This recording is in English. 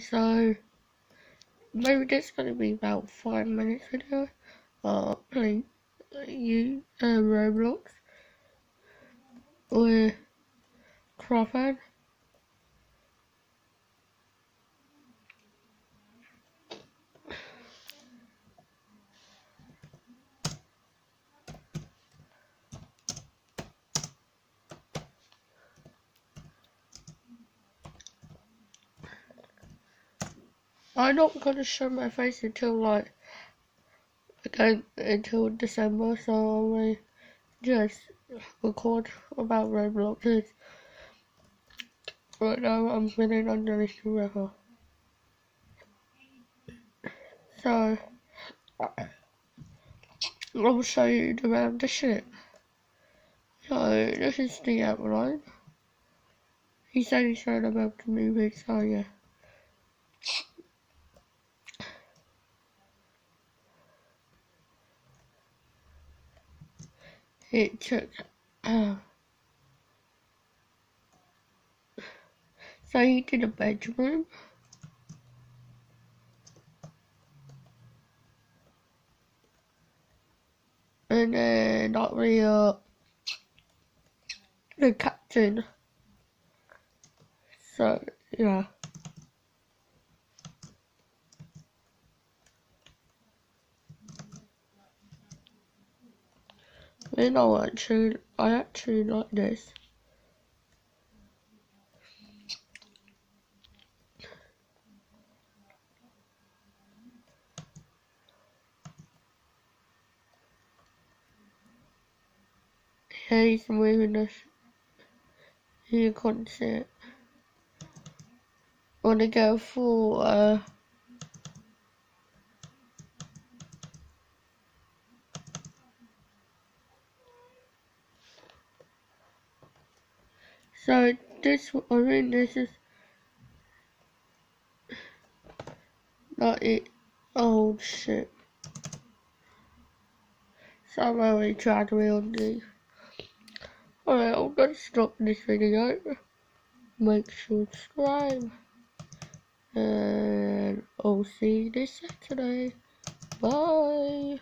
so maybe this is gonna be about five minutes video. Uh, playing you uh, Roblox with Crawford. I'm not gonna show my face until like again until December, so I will just record about Roblox. Right now I'm sitting under this river. So I'll show you the ship. So this is the outline. He said he's showing about the movie, so yeah. It took uh, so he did a bedroom? And then not really uh, the captain. So yeah You know, actually, I actually like this. Yeah, he's moving this. You can't see it. To go for, uh, So this, I mean, this is not it. Oh shit. Somehow we tried to real this. Alright, I'm gonna stop this video. Make sure to subscribe. And I'll see you this Saturday. Bye.